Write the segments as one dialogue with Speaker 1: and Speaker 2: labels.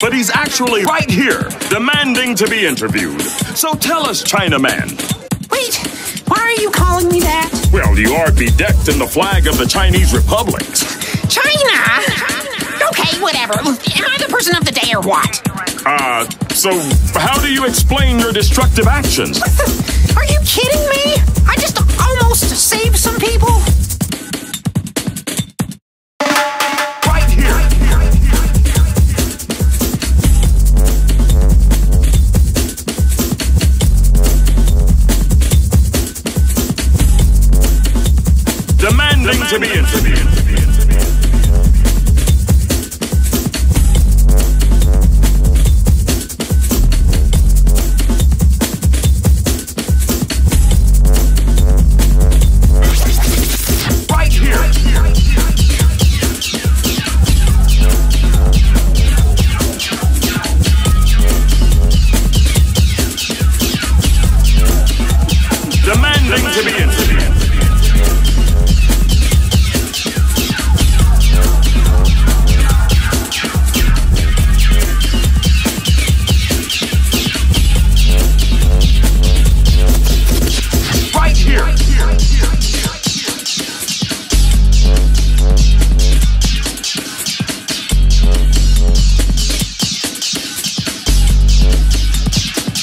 Speaker 1: But he's actually right here, demanding to be interviewed. So tell us, Chinaman.
Speaker 2: Wait, why are you calling me that?
Speaker 1: Well, you are bedecked in the flag of the Chinese Republic.
Speaker 2: China? Okay, whatever. Am I the person of the day or what?
Speaker 1: Uh, so how do you explain your destructive actions?
Speaker 2: Are you kidding
Speaker 1: Demanding to be interviewed.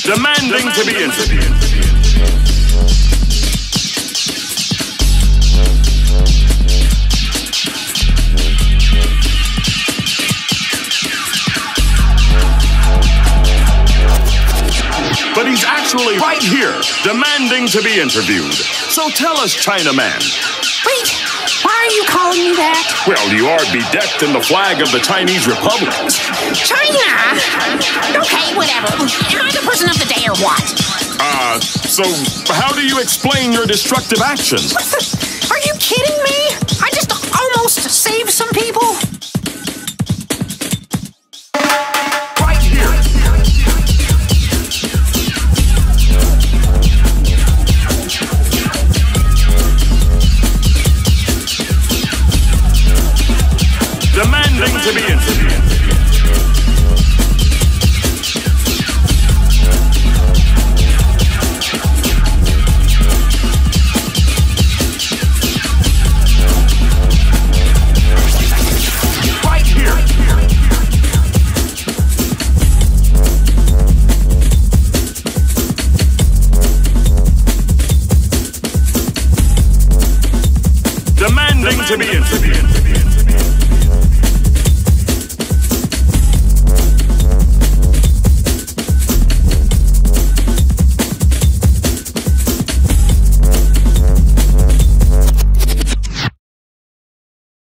Speaker 1: Demanding to be interviewed. But he's actually right here, demanding to be interviewed. So tell us, Chinaman.
Speaker 2: Why are you calling me that?
Speaker 1: Well, you are bedecked in the flag of the Chinese Republic.
Speaker 2: China? Okay, whatever. Am I the person of the day or what?
Speaker 1: Uh, so how do you explain your destructive actions?
Speaker 2: Are you kidding me? thing to be in.